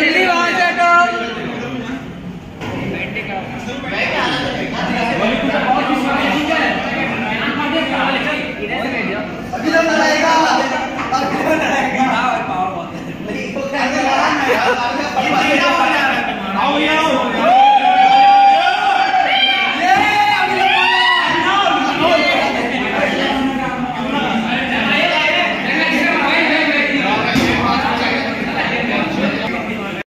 வள்ளி வாசகம்